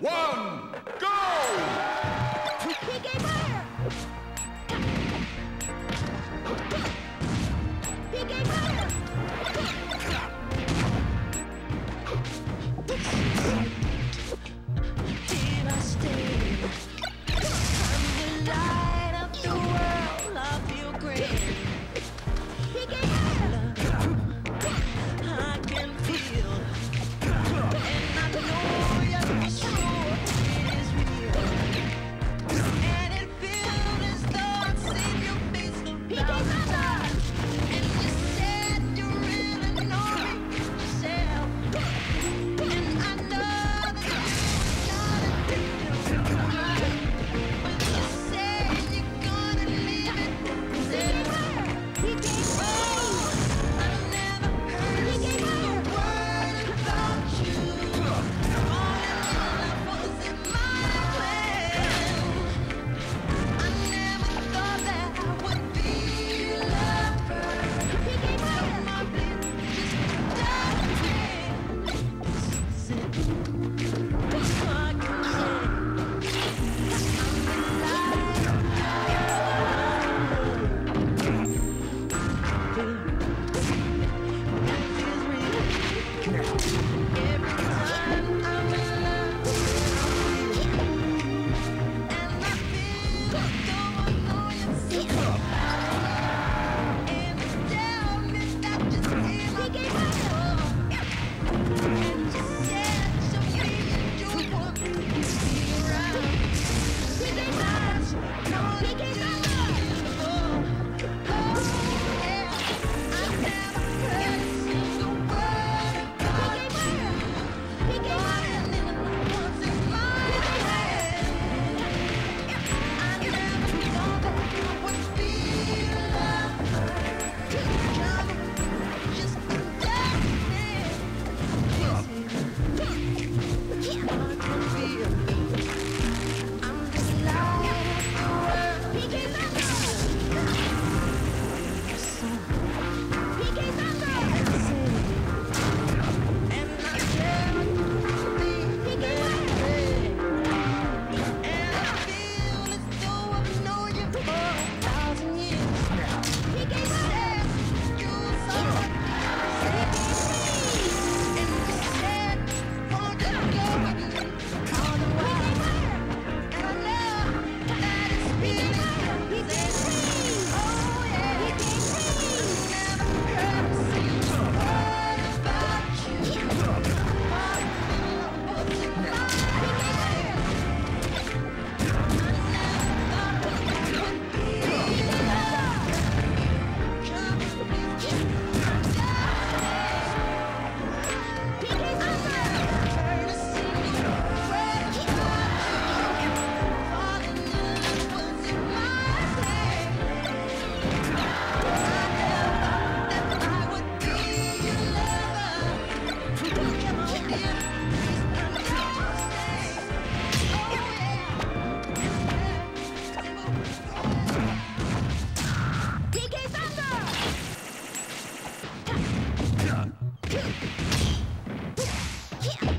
one, go! Damn.